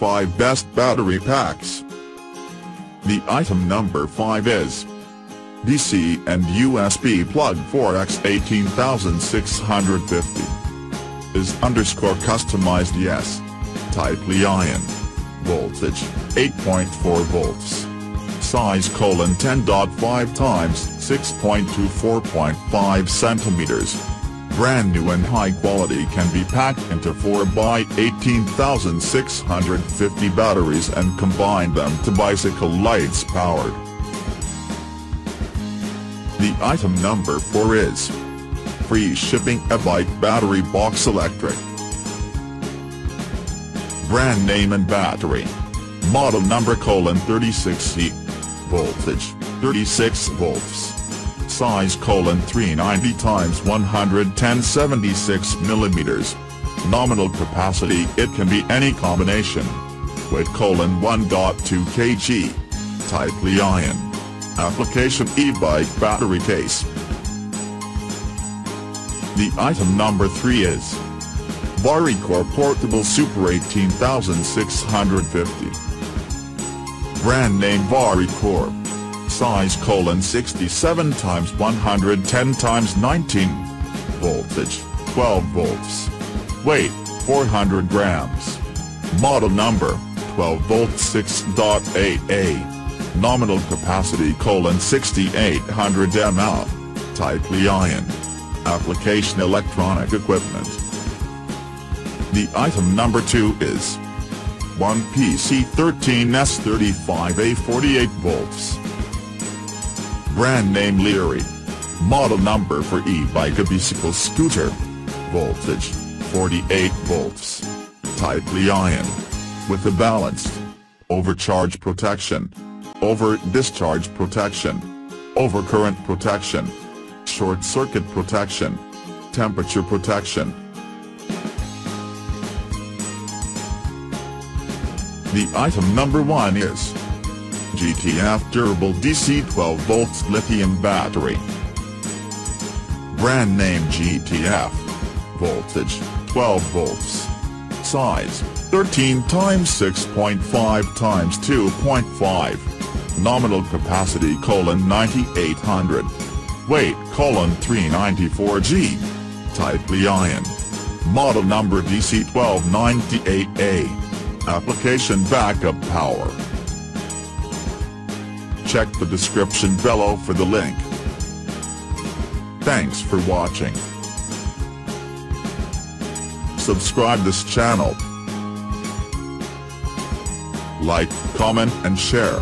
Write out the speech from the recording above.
5 Best Battery Packs. The item number 5 is DC and USB plug 4X 18650 is underscore customized yes. Type Li-ion. Voltage, 8.4 volts. Size colon 10.5 times 6.24.5 centimeters. Brand new and high quality can be packed into 4x 18,650 batteries and combine them to bicycle lights powered. The item number 4 is Free shipping Ebike battery box electric. Brand name and battery. Model number colon 36C. Voltage, 36 volts. Size colon 390 times 110 76 millimeters. Nominal capacity it can be any combination. Weight colon 1.2 kg. Type Li-ion. Application e-bike battery case. The item number 3 is Varicore Portable Super 18650 Brand name Varicore Size colon 67 times 110 times 19 Voltage 12 volts. Weight 400 grams. Model number 12 volts 6.8A Nominal capacity colon 6800 ml. Type Li-ion Application electronic equipment. The item number 2 is 1 PC13S35A 48 volts Brand name Leary. Model number for e-bike a bicycle scooter. Voltage 48 volts. Type Li-ion With a balanced Overcharge protection Over discharge protection Overcurrent protection Short circuit protection Temperature protection. The item number 1 is GTF Durable DC 12 volts lithium battery. Brand name GTF. Voltage, 12 volts. Size, 13 times 6.5 times 2.5. Nominal capacity colon 9800. Weight colon 394 G. Type Li-ion. Model number DC1298A. Application backup power. Check the description below for the link. Thanks for watching. Subscribe this channel. Like, comment and share.